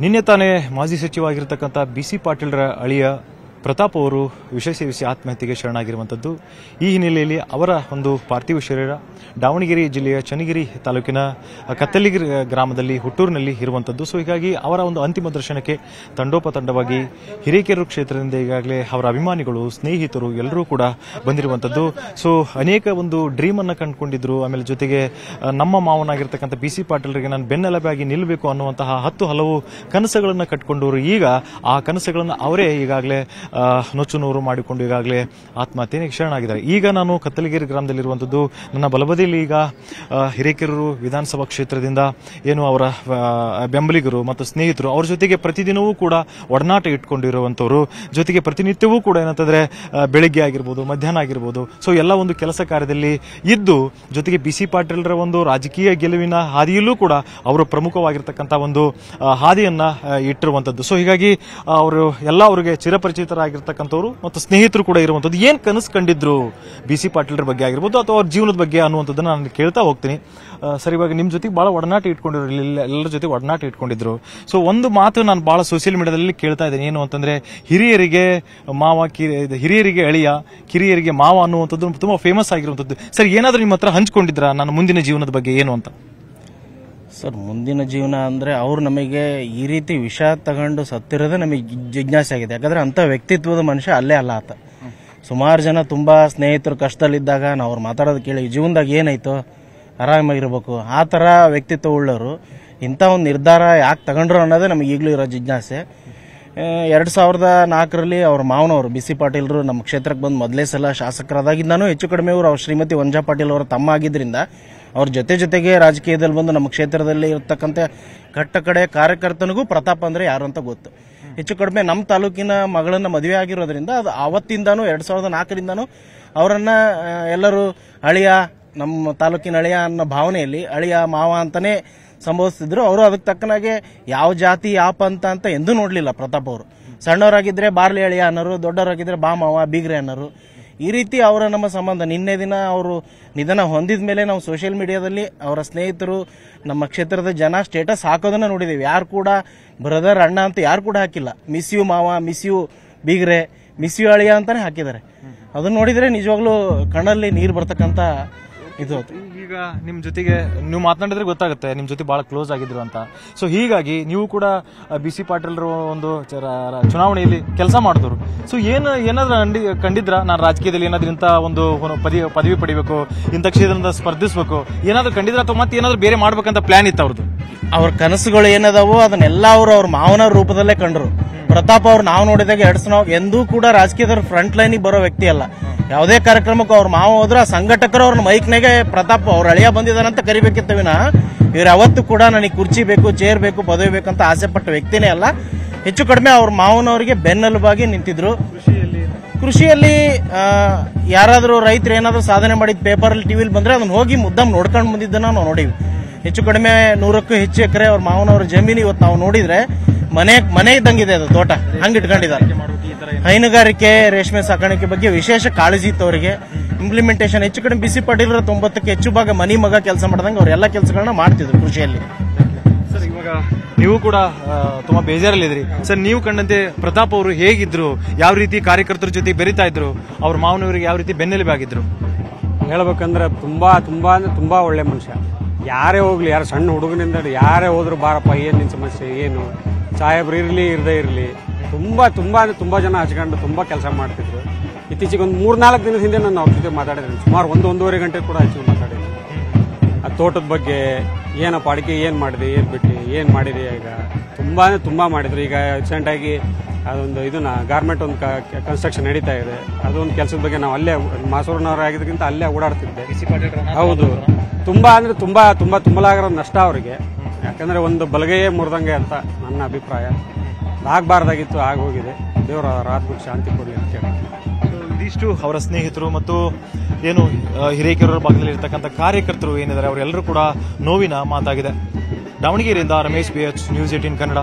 ನಿನ್ನೆ ತಾನೇ ಮಾಜಿ ಸಚಿವ ಆಗಿರತಕ್ಕಂಥ ಬಿ ಸಿ ಪಾಟೀಲ್ರ ಅಳಿಯ ಪ್ರತಾಪ್ ಅವರು ವಿಷ ಸೇವಿಸಿ ಆತ್ಮಹತ್ಯೆಗೆ ಶರಣಾಗಿರುವಂಥದ್ದು ಈ ಹಿನ್ನೆಲೆಯಲ್ಲಿ ಅವರ ಒಂದು ಪಾರ್ಥಿವ ಶರೀರ ದಾವಣಗೆರೆ ಜಿಲ್ಲೆಯ ಚನ್ನಗಿರಿ ತಾಲೂಕಿನ ಕತ್ತಲಿಗಿರಿ ಗ್ರಾಮದಲ್ಲಿ ಹುಟ್ಟೂರಿನಲ್ಲಿ ಇರುವಂಥದ್ದು ಸೊ ಹೀಗಾಗಿ ಅವರ ಒಂದು ಅಂತಿಮ ದರ್ಶನಕ್ಕೆ ತಂಡೋಪತಂಡವಾಗಿ ಹಿರೇಕೆರೂರು ಕ್ಷೇತ್ರದಿಂದ ಈಗಾಗಲೇ ಅವರ ಅಭಿಮಾನಿಗಳು, ಸ್ನೇಹಿತರು ಎಲ್ಲರೂ ಕೂಡ ಬಂದಿರುವಂಥದ್ದು ಸೊ ಅನೇಕ ಒಂದು ಡ್ರೀಮ್ ಅನ್ನು ಕಂಡುಕೊಂಡಿದ್ರು. ಆಮೇಲೆ ಜೊತೆಗೆ ನಮ್ಮ ಮಾವನಾಗಿರ್ತಕ್ಕಂಥ ಬಿ ಸಿ ಪಾಟೀಲ್ರಿಗೆ ನಾನು ಬೆನ್ನೆಲಬಾಗಿ ನಿಲ್ಲಬೇಕು ಅನ್ನುವಂತಹ ಹತ್ತು ಹಲವು ಕನಸುಗಳನ್ನು ಕಟ್ಕೊಂಡವರು. ಈಗ ಆ ಕನಸುಗಳನ್ನು ಅವರೇ ಈಗಾಗಲೇ ನುಚ್ಚು ನೂರು ಮಾಡಿಕೊಂಡು ಈಗಾಗಲೇ ಆತ್ಮಹತ್ಯೆ ಶರಣಾಗಿದ್ದಾರೆ ಈಗ ನಾನು ಕತ್ತಲಗಿರಿ ಗ್ರಾಮದಲ್ಲಿರುವಂಥದ್ದು ನನ್ನ ಬಲಬದಿಯಲ್ಲಿ ಈಗ ಹಿರೇಕೆರೂರು ವಿಧಾನಸಭಾ ಕ್ಷೇತ್ರದಿಂದ ಏನು ಅವರ ಬೆಂಬಲಿಗರು ಮತ್ತು ಸ್ನೇಹಿತರು ಅವ್ರ ಜೊತೆಗೆ ಪ್ರತಿದಿನವೂ ಕೂಡ ಒಡನಾಟ ಇಟ್ಕೊಂಡಿರುವಂತವರು, ಜೊತೆಗೆ ಪ್ರತಿನಿತ್ಯವೂ ಕೂಡ ಏನಂತಂದ್ರೆ ಬೆಳಿಗ್ಗೆ ಆಗಿರ್ಬೋದು, ಮಧ್ಯಾಹ್ನ ಆಗಿರ್ಬೋದು, ಸೊ ಎಲ್ಲ ಒಂದು ಕೆಲಸ ಕಾರ್ಯದಲ್ಲಿ ಇದ್ದು, ಜೊತೆಗೆ ಬಿ ಸಿ ಪಾಟೀಲ್ರ ಒಂದು ರಾಜಕೀಯ ಗೆಲುವಿನ ಹಾದಿಯಲ್ಲೂ ಕೂಡ ಅವರು ಪ್ರಮುಖವಾಗಿರ್ತಕ್ಕಂಥ ಒಂದು ಹಾದಿಯನ್ನು ಇಟ್ಟಿರುವಂತದ್ದು. ಸೊ ಹೀಗಾಗಿ ಅವರು ಎಲ್ಲ ಅವರಿಗೆ ಚಿರಪರಿಚಿತರಾಗಿರ್ತಕ್ಕಂಥವ್ರು ಮತ್ತು ಸ್ನೇಹಿತರು ಕೂಡ ಇರುವಂಥದ್ದು. ಏನು ಕನಸು ಕಂಡಿದ್ರು ಬಿ ಸಿ ಪಾಟೀಲ್ರ ಬಗ್ಗೆ ಆಗಿರ್ಬೋದು ಅಥವಾ ಅವ್ರ ಜೀವನದ ಬಗ್ಗೆ ಅನ್ನುವಂಥದ್ದನ್ನು ನಾನು ಕೇಳ್ತಾ ಹೋಗ್ತೀನಿ. ಸರ್, ಇವಾಗ ನಿಮ್ಮ ಜೊತೆಗೆ ಭಾಳ ಒಡನಾಟ ಇಟ್ಕೊಂಡಿರೋ ಎಲ್ಲರ ಜೊತೆ ಒಡನಾಟ ಇಟ್ಕೊಂಡಿದ್ರು. ಸೊ ಒಂದು ಮಾತು ನಾನು ಭಾಳ ಸೋಷಿಯಲ್ ಮೀಡಿಯಾದಲ್ಲಿ ಕೇಳ್ತಾ ಇದ್ದೀನಿ. ಏನು ಅಂತಂದರೆ, ಹಿರಿಯರಿಗೆ ಮಾವ, ಕಿರಿ- ಹಿರಿಯರಿಗೆ ಅಳಿಯ, ಕಿರಿಯರಿಗೆ ಮಾವ ಅನ್ನುವಂಥದ್ದು ತುಂಬ ಫೇಮಸ್ ಆಗಿರುವಂಥದ್ದು. ಸರ್, ಏನಾದರೂ ನಿಮ್ಮ ಹತ್ರ ಹಂಚ್ಕೊಂಡಿದ್ರ ನಾನು ಮುಂದಿನ ಜೀವನದ ಬಗ್ಗೆ ಏನು ಅಂತ? ಸರ್, ಮುಂದಿನ ಜೀವನ ಅಂದರೆ ಅವ್ರು ನಮಗೆ ಈ ರೀತಿ ವಿಷ ತಗೊಂಡು ಸತ್ತಿರೋದೇ ನಮಗೆ ಜಿಜ್ಞಾಸೆ ಆಗಿದೆ. ಯಾಕಂದ್ರೆ ಅಂಥ ವ್ಯಕ್ತಿತ್ವದ ಮನುಷ್ಯ ಅಲ್ಲೇ ಅಲ್ಲ ಆತ. ಸುಮಾರು ಜನ ತುಂಬ ಸ್ನೇಹಿತರು ಕಷ್ಟದಲ್ಲಿದ್ದಾಗ ನಾವು ಅವ್ರು ಮಾತಾಡೋದು ಕೇಳಿ, ಜೀವನದಾಗ ಏನಾಯ್ತು? ಆರಾಮಾಗಿರ್ಬೇಕು. ಆ ಥರ ವ್ಯಕ್ತಿತ್ವ ಉಳ್ಳವರು ಇಂಥ ಒಂದು ನಿರ್ಧಾರ ಯಾಕೆ ತಗೊಂಡ್ರು ಅನ್ನೋದೇ ನಮಗೆ ಈಗಲೂ ಇರೋ ಜಿಜ್ಞಾಸೆ. ಎರಡು ಸಾವಿರದ ನಾಲ್ಕರಲ್ಲಿ ಅವ್ರ ಮಾವನವರು ಬಿ ಸಿ ಪಾಟೀಲ್ರು ನಮ್ಮ ಕ್ಷೇತ್ರಕ್ಕೆ ಬಂದು ಮೊದಲೇ ಸಲ ಶಾಸಕರಾದಾಗಿಂದನೂ ಹೆಚ್ಚು ಕಡಿಮೆ ಅವರು ಅವ್ರ ಶ್ರೀಮತಿ ವಂಜಾ ಪಾಟೀಲ್ ಅವರ ತಮ್ಮ ಆಗಿದ್ದರಿಂದ ಅವ್ರ ಜೊತೆ ಜೊತೆಗೆ ರಾಜಕೀಯದಲ್ಲಿ ಬಂದು ನಮ್ಮ ಕ್ಷೇತ್ರದಲ್ಲಿ ಇರತಕ್ಕಂಥ ಕಟ್ಟ ಕಡೆ ಕಾರ್ಯಕರ್ತನಿಗೂ ಪ್ರತಾಪ್ ಅಂದ್ರೆ ಯಾರು ಅಂತ ಗೊತ್ತು. ಹೆಚ್ಚು ಕಡಿಮೆ ನಮ್ಮ ತಾಲೂಕಿನ ಮಗಳನ್ನ ಮದುವೆ ಆಗಿರೋದ್ರಿಂದ ಅದು ಅವತ್ತಿಂದಾನು ಎರಡು ಸಾವಿರದ ನಾಲ್ಕರಿಂದಾನು ಅವರನ್ನು ಎಲ್ಲರೂ ಅಳಿಯ, ನಮ್ಮ ತಾಲೂಕಿನ ಅಳಿಯ ಅನ್ನೋ ಭಾವನೆಯಲ್ಲಿ ಅಳಿಯ ಮಾವ ಅಂತಾನೆ ಸಂಭವಿಸ್ತಿದ್ರು. ಅವರು ಅದಕ್ಕೆ ತಕ್ಕನಾಗೆ ಯಾವ ಜಾತಿ, ಯಾಪ ಪಂಥ ಅಂತ ಎಂದೂ ನೋಡಲಿಲ್ಲ ಪ್ರತಾಪ್ ಅವರು. ಸಣ್ಣವರಾಗಿದ್ರೆ ಬಾರ್ಲಿ ಅಳಿಯ ಅನ್ನೋರು, ದೊಡ್ಡವರಾಗಿದ್ರೆ ಬಾ ಮಾವ, ಬೀಗ್ರೆ ಅನ್ನೋರು. ಈ ರೀತಿ ಅವರ ನಮ್ಮ ಸಂಬಂಧ. ನಿನ್ನೆ ದಿನ ಅವರು ನಿಧನ ಹೊಂದಿದ ಮೇಲೆ ನಾವು ಸೋಷಿಯಲ್ ಮೀಡಿಯಾದಲ್ಲಿ ಅವರ ಸ್ನೇಹಿತರು ನಮ್ಮ ಕ್ಷೇತ್ರದ ಜನ ಸ್ಟೇಟಸ್ ಹಾಕೋದನ್ನ ನೋಡಿದೀವಿ. ಯಾರು ಕೂಡ ಬ್ರದರ್ ಅಣ್ಣ ಅಂತ ಯಾರು ಕೂಡ ಹಾಕಿಲ್ಲ. ಮಿಸ್ ಯು ಮಾವ ಮಿಸ್ ಯು ಬೀಗ್ರೆ ಮಿಸ್ ಯು ಅಳಿಯ ಅಂತಾನೆ ಹಾಕಿದ್ದಾರೆ. ಅದನ್ನ ನೋಡಿದ್ರೆ ನಿಜವಾಗ್ಲೂ ಕಣ್ಣಲ್ಲಿ ನೀರು ಬರ್ತಕ್ಕಂಥ ಇದು ಈಗ ನಿಮ್ ಜೊತೆಗೆ ನೀವು ಮಾತನಾಡಿದ್ರೆ ಗೊತ್ತಾಗುತ್ತೆ, ನಿಮ್ ಜೊತೆ ಬಹಳ ಕ್ಲೋಸ್ ಆಗಿದ್ರು ಅಂತ. ಸೊ ಹೀಗಾಗಿ ನೀವು ಕೂಡ ಬಿ ಸಿ ಪಾಟೀಲ್ರು ಒಂದು ಚುನಾವಣೆಯಲ್ಲಿ ಕೆಲಸ ಮಾಡಿದ್ರು ಸೊ ಏನು, ಏನಾದ್ರೂ ಕಂಡಿದ್ರ? ನಾನು ರಾಜಕೀಯದಲ್ಲಿ ಏನಾದ್ರೂ ಇಂಥ ಒಂದು ಪದವಿ ಪದವಿ ಪಡಿಬೇಕು, ಇಂಥ ಕ್ಷೇತ್ರದಿಂದ ಸ್ಪರ್ಧಿಸಬೇಕು, ಏನಾದ್ರೂ ಕಂಡಿದ್ರ ಅಥವಾ ಮತ್ತೆ ಏನಾದ್ರೂ ಬೇರೆ ಮಾಡ್ಬೇಕಂತ ಪ್ಲಾನ್ ಇತ್ತು ಅವ್ರದ್ದು ಅವ್ರ ಕನಸುಗಳು ಏನದಾವೋ ಅದನ್ನೆಲ್ಲ ಅವರು ಅವ್ರ ಮಾವನ ರೂಪದಲ್ಲೇ ಕಂಡ್ರು. ಪ್ರತಾಪ್ ಅವ್ರು ನಾವು ನೋಡಿದಾಗ ಎರಡ್ ಎಂದೂ ಕೂಡ ರಾಜಕೀಯದ ಫ್ರಂಟ್ ಲೈನಿಗೆ ಬರೋ ವ್ಯಕ್ತಿ ಅಲ್ಲ. ಯಾವುದೇ ಕಾರ್ಯಕ್ರಮಕ್ಕೂ ಅವ್ರ ಮಾವ ಹೋದ್ರೆ ಆ ಸಂಘಟಕರು ಅವ್ರ ಮೈಕ್ನಾಗೆ ಪ್ರತಾಪ್ ಅವ್ರ ಅಳಿಯ ಬಂದಿದಾರಂತ ಕರಿಬೇಕಿತ್ತು ವಿನ. ಇವ್ರು ಯಾವತ್ತೂ ಕೂಡ ನನಗೆ ಕುರ್ಚಿ ಬೇಕು ಚೇರ್ ಬೇಕು ಪದವಿ ಬೇಕಂತ ಆಸೆ ಪಟ್ಟ ವ್ಯಕ್ತಿನೇ ಅಲ್ಲ. ಹೆಚ್ಚು ಕಡಿಮೆ ಅವ್ರ ಮಾವನವರಿಗೆ ಬೆನ್ನೆಲುಬಾಗಿ ನಿಂತಿದ್ರು. ಕೃಷಿಯಲ್ಲಿ? ಯಾರಾದ್ರೂ ರೈತರು ಏನಾದರೂ ಸಾಧನೆ ಮಾಡಿದ ಪೇಪರಲ್ಲಿ ಟಿವಿಲಿ ಬಂದರೆ ಅದನ್ನು ಹೋಗಿ ಮುದ್ದಾಮ್ ನೋಡ್ಕೊಂಡು ಬಂದಿದ್ದನ್ನು ನಾವು ನೋಡಿವಿ. ಹೆಚ್ಚು ಕಡಿಮೆ ನೂರಕ್ಕೂ ಹೆಚ್ಚು ಎಕರೆ ಅವ್ರ ಮಾವನವ್ರ ಜಮೀನು ಇವತ್ತು ನಾವು ನೋಡಿದ್ರೆ ಮನೆ ಮನೆ ಇದ್ದಂಗಿದೆ ಅದು ತೋಟ. ಹಂಗೆ ಇಟ್ಕೊಂಡಿದ್ದಾರೆ. ಹೈನುಗಾರಿಕೆ ರೇಷ್ಮೆ ಸಾಕಾಣಿಕೆ ಬಗ್ಗೆ ವಿಶೇಷ ಕಾಳಜಿ ಇತ್ತು ಅವರಿಗೆ. ಇಂಪ್ಲಿಮೆಂಟೇಷನ್ ಹೆಚ್ಚು ಕಡಿಮೆ ಬಿಸಿ ಪಟ್ಟಿರೋ ತೊಂಬತ್ತಕ್ಕೆ ಹೆಚ್ಚು ಭಾಗ ಮನಿ ಮಗ ಕೆಲಸ ಮಾಡ್ದಂಗೆ ಅವ್ರ ಎಲ್ಲ ಕೆಲಸಗಳನ್ನ ಮಾಡ್ತಿದ್ರು ಕೃಷಿಯಲ್ಲಿ. ಸರ್ ಇವಾಗ ನೀವು ಕೂಡ ತುಂಬಾ ಬೇಜಾರಲ್ಲಿದ್ರಿ ಸರ್ ನೀವು ಕಂಡಂತೆ ಪ್ರತಾಪ್ ಅವರು ಹೇಗಿದ್ರು? ಯಾವ ರೀತಿ ಕಾರ್ಯಕರ್ತರ ಜೊತೆ ಬೆರಿತಾ ಇದ್ರು? ಅವ್ರ ಮಾವನವರಿಗೆ ಯಾವ ರೀತಿ ಬೆನ್ನೆಲುಬಾಗಿದ್ರು ಹೇಳ್ಬೇಕಂದ್ರೆ ತುಂಬಾ ತುಂಬಾ ಅಂದ್ರೆ ತುಂಬಾ ಒಳ್ಳೆ ಮನುಷ್ಯ. ಯಾರೇ ಹೋಗ್ಲಿ ಯಾರು ಸಣ್ಣ ಹುಡುಗನಿಂದ ಯಾರೇ ಹೋದ್ರು ಬಾರಪ್ಪ ಏನ್ ನಿನ್ ಸಮಸ್ಯೆ ಏನು? ಸಾಹೇಬ್ರು ಇರಲಿ ಇರದೇ ಇರಲಿ. ತುಂಬ ತುಂಬ ಅಂದರೆ ತುಂಬ ಜನ ಹಚ್ಕೊಂಡು ತುಂಬ ಕೆಲಸ ಮಾಡ್ತಿದ್ರು. ಇತ್ತೀಚೆಗೆ ಒಂದು ಮೂರು ನಾಲ್ಕು ದಿನದ ಹಿಂದೆ ನಾನು ಅವ್ರ ಜೊತೆ ಮಾತಾಡಿದ್ದೀನಿ. ಸುಮಾರು ಒಂದು ಒಂದೂವರೆ ಗಂಟೆ ಕೂಡ ಹಚ್ಚಿ ಮಾತಾಡಿದ್ದೀನಿ. ಆ ತೋಟದ ಬಗ್ಗೆ ಏನಪ್ಪ ಅಡಿಕೆ ಏನು ಮಾಡಿದೆ ಏನು ಬಿಟ್ಟು ಏನು ಮಾಡಿದೆ ಈಗ? ತುಂಬಾ ಅಂದ್ರೆ ತುಂಬಾ ಮಾಡಿದ್ರು. ಈಗ ರೀಸೆಂಟಾಗಿ ಅದೊಂದು ಇದನ್ನ ಗಾರ್ಮೆಂಟ್ ಒಂದು ಕನ್ಸ್ಟ್ರಕ್ಷನ್ ನಡೀತಾ ಇದೆ. ಅದೊಂದು ಕೆಲಸದ ಬಗ್ಗೆ ನಾವು ಅಲ್ಲೇ ಮಾಸೂರಿನವ್ರು ಆಗಿದ್ದಕ್ಕಿಂತ ಅಲ್ಲೇ ಓಡಾಡ್ತಿದ್ದೆ. ಹೌದು. ತುಂಬ ಅಂದರೆ ತುಂಬ ತುಂಬ ತುಂಬಲಾಗಿರೋ ನಷ್ಟ ಅವರಿಗೆ. ಯಾಕಂದ್ರೆ ಒಂದು ಬಲಗೈಯೇ ಮುರಿದಂಗೆ ಅಂತ ನನ್ನ ಅಭಿಪ್ರಾಯ. ಆಗಬಾರ್ದಾಗಿತ್ತು, ಆಗೋಗಿದೆ. ದೇವರ ಆತ್ಮಕ್ಕೆ ಶಾಂತಿ ಕೊಡಲಿ ಅಂತ ಹೇಳಿ. ಇದಿಷ್ಟು ಅವರ ಸ್ನೇಹಿತರು ಮತ್ತು ಏನು ಹಿರೇಕೆರೂರ ಭಾಗದಲ್ಲಿ ಇರ್ತಕ್ಕಂಥ ಕಾರ್ಯಕರ್ತರು ಏನಿದ್ದಾರೆ, ಅವರೆಲ್ಲರೂ ಕೂಡ ನೋವಿನ ಮಾತಾಗಿದೆ. ದಾವಣಗೆರೆಯಿಂದ Ramesh B H news eighteen Kannada.